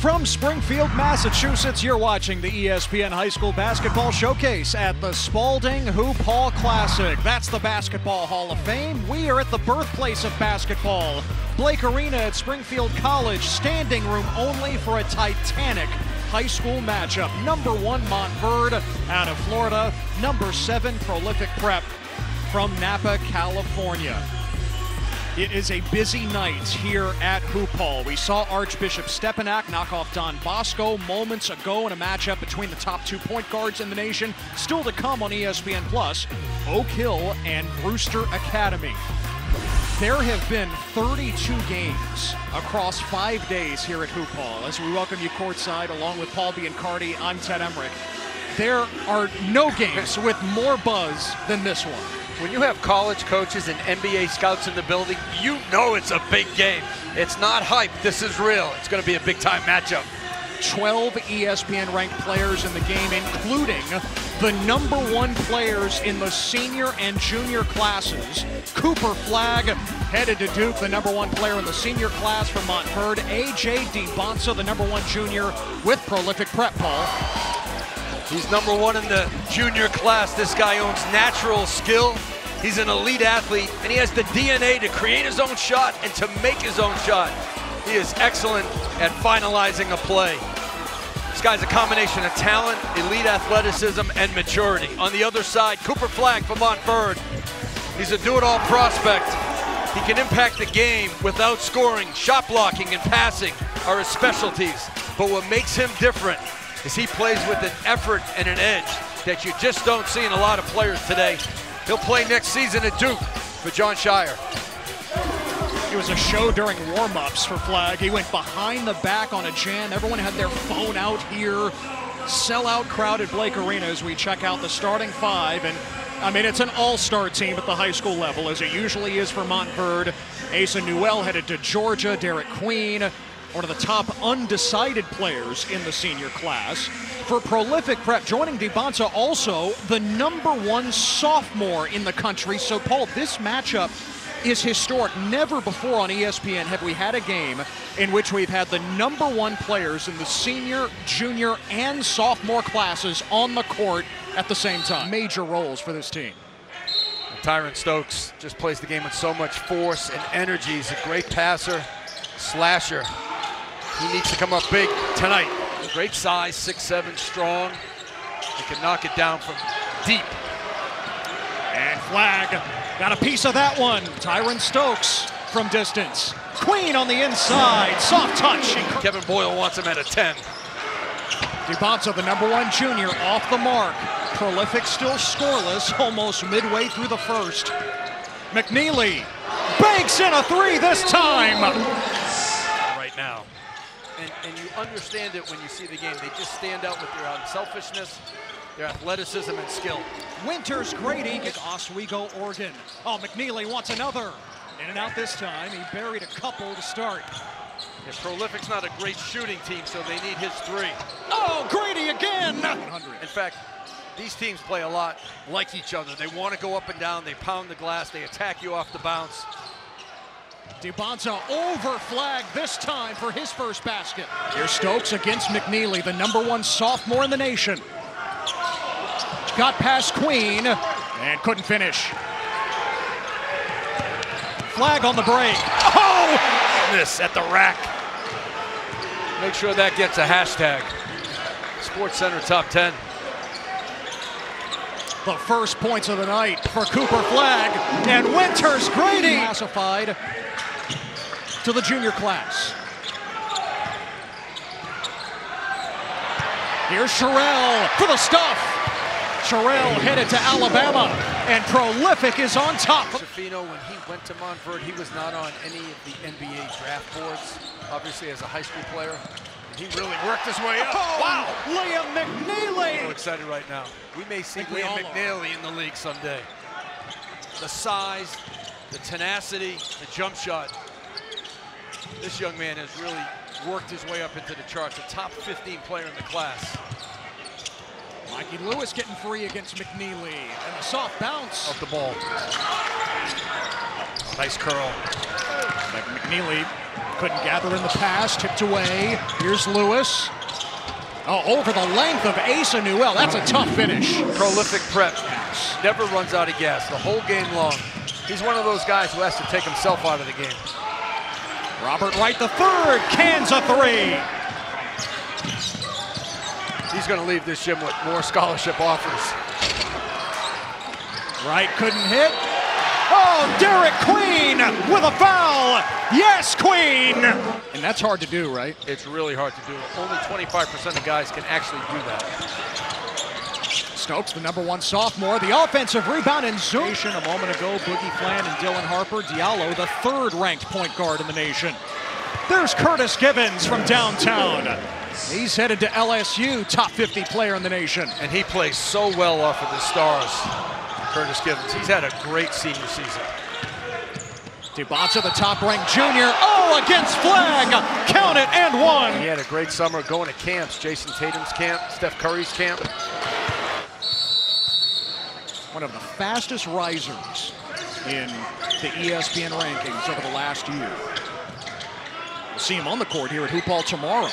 From Springfield, Massachusetts, you're watching the ESPN High School Basketball Showcase at the Spalding Hoop Hall Classic. That's the Basketball Hall of Fame. We are at the birthplace of basketball. Blake Arena at Springfield College, standing room only for a titanic high school matchup. Number one, Montverde out of Florida. Number seven, Prolific Prep from Napa, California. It is a busy night here at Hoop Hall. We saw Archbishop Stepinac knock off Don Bosco moments ago in a matchup between the top two point guards in the nation. Still to come on ESPN Plus, Oak Hill and Brewster Academy. There have been 32 games across five days here at Hoop Hall. As we welcome you courtside, along with Paul Biancardi, I'm Ted Emrich. There are no games with more buzz than this one. When you have college coaches and NBA scouts in the building, you know it's a big game. It's not hype. This is real. It's going to be a big time matchup. 12 ESPN ranked players in the game, including the number one players in the senior and junior classes. Cooper Flagg headed to Duke, the number one player in the senior class from Montverde. AJ Dybantsa, the number one junior with prolific prep Paul. He's number one in the junior class. This guy owns natural skill. He's an elite athlete, and he has the DNA to create his own shot and to make his own shot. He is excellent at finalizing a play. This guy's a combination of talent, elite athleticism, and maturity. On the other side, Cooper Flagg from Montverde. He's a do-it-all prospect. He can impact the game without scoring. Shot blocking and passing are his specialties. But what makes him different is he plays with an effort and an edge that you just don't see in a lot of players today. He'll play next season at Duke for Jon Scheyer. It was a show during warm-ups for Flagg. He went behind the back on a jam. Everyone had their phone out here. Sellout crowd at Blake Arena as we check out the starting five. And I mean, it's an all-star team at the high school level, as it usually is for Montverde. Asa Newell headed to Georgia. Derik Queen, one of the top undecided players in the senior class. For prolific prep, joining Dybantsa also the number one sophomore in the country. So, Paul, this matchup is historic. Never before on ESPN have we had a game in which we've had the number one players in the senior, junior, and sophomore classes on the court at the same time. Major roles for this team. Tyran Stokes just plays the game with so much force and energy. He's a great passer, slasher. He needs to come up big tonight. Great size, six seven, strong. He can knock it down from deep. And Flagg got a piece of that one. Tyran Stokes from distance. Queen on the inside. Soft touch. Kevin Boyle wants him at a 10. Dybantsa, the number one junior, off the mark. Prolific still scoreless, almost midway through the first. McNeeley banks in a three this time. And, and you understand it when you see the game. They just stand out with their unselfishness, their athleticism and skill. Winters Grady at Oswego, Oregon. Oh, McNeeley wants another. In and out this time. He buried a couple to start. Yeah, Prolific's not a great shooting team, so they need his three. Oh, Grady again. 100. In fact, these teams play a lot like each other. They want to go up and down, they pound the glass, they attack you off the bounce. Dybantsa over Flagg this time for his first basket. Here's Stokes against McNeeley, the number one sophomore in the nation. Got past Queen and couldn't finish. Flagg on the break. Oh! This at the rack. Make sure that gets a hashtag. Sports Center Top 10. The first points of the night for Cooper Flagg and Winters Grady classified to the junior class. Here's Sherrell for the stuff. Sherrell headed to Alabama, and Prolific is on top. Shafino, when he went to Montverde, he was not on any of the NBA draft boards, obviously as a high school player. He really worked his way up. Oh, wow! Liam I'm McNeeley. excited right now. We may see Liam. McNeeley in the league someday. The size, the tenacity, the jump shot. This young man has really worked his way up into the charts, a top 15 player in the class. Mikey Lewis getting free against McNeeley, and a soft bounce. Off the ball. Nice curl. McNeeley couldn't gather in the pass, tipped away. Here's Lewis. Oh, over the length of Asa Newell. That's a tough finish. Prolific prep. Never runs out of gas the whole game long. He's one of those guys who has to take himself out of the game. Robert Wright the third, cans a three. He's going to leave this gym with more scholarship offers. Wright couldn't hit. Oh, Derik Queen with a foul. Yes, Queen. And that's hard to do, right? It's really hard to do. Only 25% of guys can actually do that. Stokes, the number one sophomore, the offensive rebound and zoom. A moment ago, Boogie Fland and Dylan Harper. Diallo, the third ranked point guard in the nation. There's Curtis Givens from downtown. He's headed to LSU, top 50 player in the nation. And he plays so well off of the stars. Curtis Givens. He's had a great senior season. Dybantsa, the top-ranked junior. Oh, against Flagg. Count it and one. He had a great summer going to camps. Jayson Tatum's camp, Steph Curry's camp. One of the fastest risers in the ESPN rankings over the last year. We'll see him on the court here at Hoop Hall tomorrow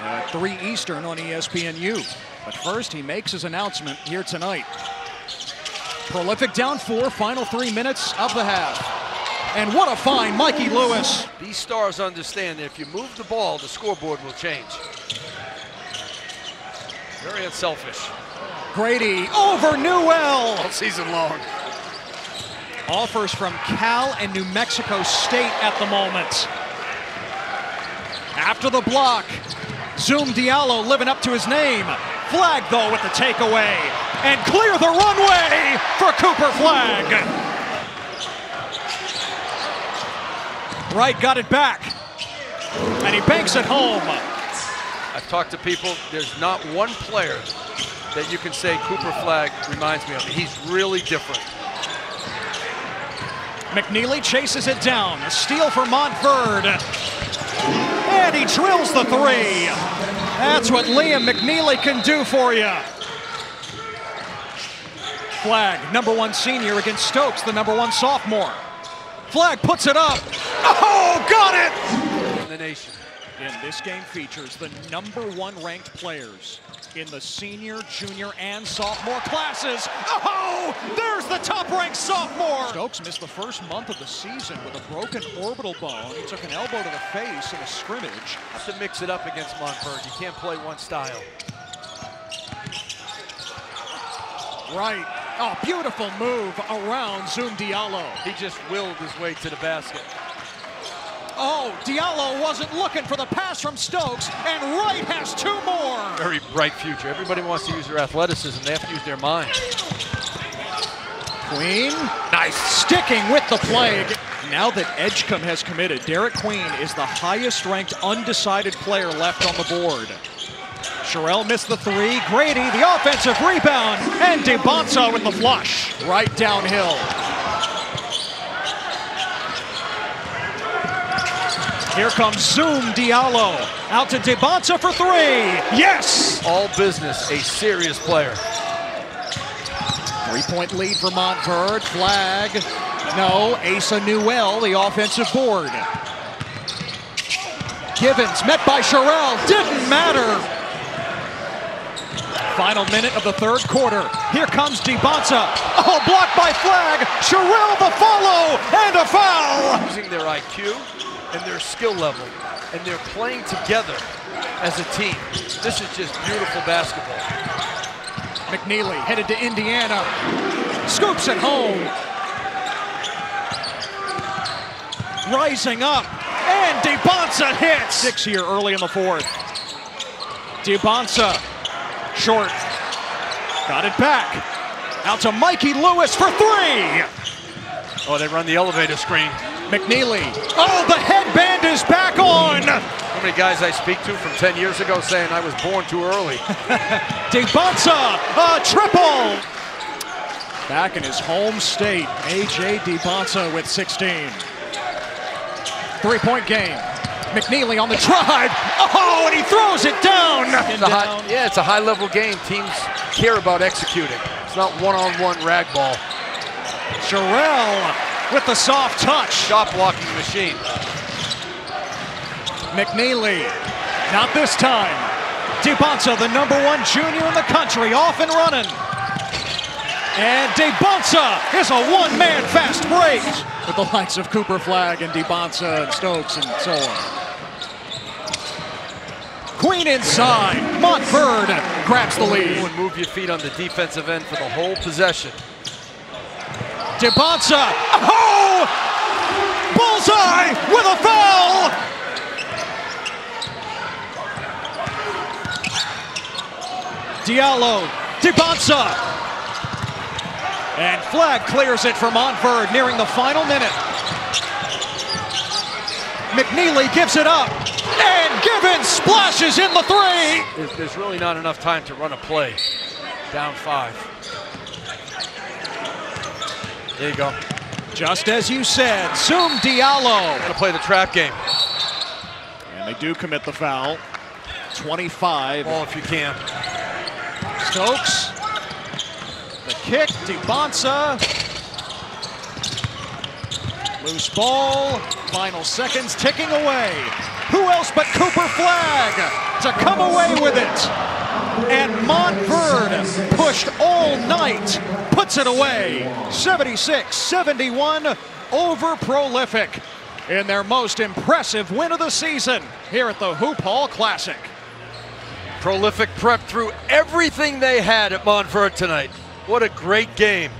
at 3 Eastern on ESPNU. But first, he makes his announcement here tonight. Prolific down four, final three minutes of the half. And what a find, Mikey Lewis. These stars understand that if you move the ball, the scoreboard will change. Very unselfish. Grady over Newell. All season long. Offers from Cal and New Mexico State at the moment. After the block, Zoom Diallo living up to his name. Flagg, though, with the takeaway. And clear the runway for Cooper Flagg. Wright got it back. And he banks it home. I've talked to people. There's not one player that you can say Cooper Flagg reminds me of. He's really different. McNeeley chases it down. A steal for Montverde. And he drills the three. That's what Liam McNeeley can do for you. Flagg, number one senior against Stokes, the number one sophomore. Flagg puts it up. Oh, got it! In the nation. And this game features the number one ranked players in the senior, junior, and sophomore classes. Oh, there's the top-ranked sophomore. Stokes missed the first month of the season with a broken orbital bone. He took an elbow to the face in a scrimmage. Have to mix it up against Montverde. You can't play one style. Right. Oh, beautiful move around Zoom Diallo. He just willed his way to the basket. Oh, Diallo wasn't looking for the pass from Stokes, and Wright has two more. Very bright future. Everybody wants to use their athleticism. They have to use their mind. Queen, nice, sticking with the plague. Now that Edgecombe has committed, Derik Queen is the highest ranked undecided player left on the board. Sherrell missed the three. Grady, the offensive rebound, and Dybantsa with the flush. Right downhill. Here comes Zoom Diallo. Out to Dybantsa for three. Yes! All business, a serious player. Three-point lead for Montverde. Flagg. No, Asa Newell, the offensive board. Givens met by Sherrell. Didn't matter. Final minute of the third quarter. Here comes Dybantsa. Oh, blocked by Flagg. Sherrell the follow and a foul. Using their IQ and their skill level, and they're playing together as a team. This is just beautiful basketball. McNeeley headed to Indiana. Scoops it home. Rising up. And Dybantsa hits. Six here early in the fourth. Dybantsa. Short. Got it back. Out to Mikey Lewis for three. Oh, they run the elevator screen. McNeeley. Oh, the headband is back on. How many guys I speak to from 10 years ago saying I was born too early? Dybantsa, a triple. Back in his home state, A.J. Dybantsa with 16. Three-point game. McNeeley on the drive. Oh, and he throws it down. It's a high, yeah, it's a high-level game. Teams care about executing. It's not one-on-one rag ball. Sherrell with the soft touch. Shot blocking machine. McNeeley, not this time. Dybantsa, the number one junior in the country, off and running. And Dybantsa is a one-man fast break with the likes of Cooper Flagg and Dybantsa and Stokes and so on. Queen inside. Montverde grabs the lead. And move your feet on the defensive end for the whole possession. Dybantsa. Oh! Bullseye with a foul! Diallo. Dybantsa. And Flagg clears it for Montverde nearing the final minute. McNeeley gives it up. And Givens splashes in the three. There's really not enough time to run a play. Down five. There you go. Just as you said, Zoom Diallo. Gonna play the trap game. And they do commit the foul. 25. Ball if you can. Stokes. The kick, Dybantsa. Loose ball. Final seconds ticking away. Who else but Cooper Flagg to come away with it? And Montverde pushed all night, puts it away. 76-71 over Prolific in their most impressive win of the season here at the Hoop Hall Classic. Prolific prep through everything they had at Montverde tonight. What a great game.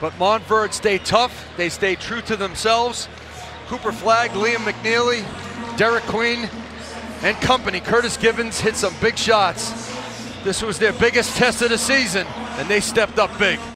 But Montverde stayed tough. They stayed true to themselves. Cooper Flagg, Liam McNeeley, Derik Queen, and company. Curtis Givens hit some big shots. This was their biggest test of the season, and they stepped up big.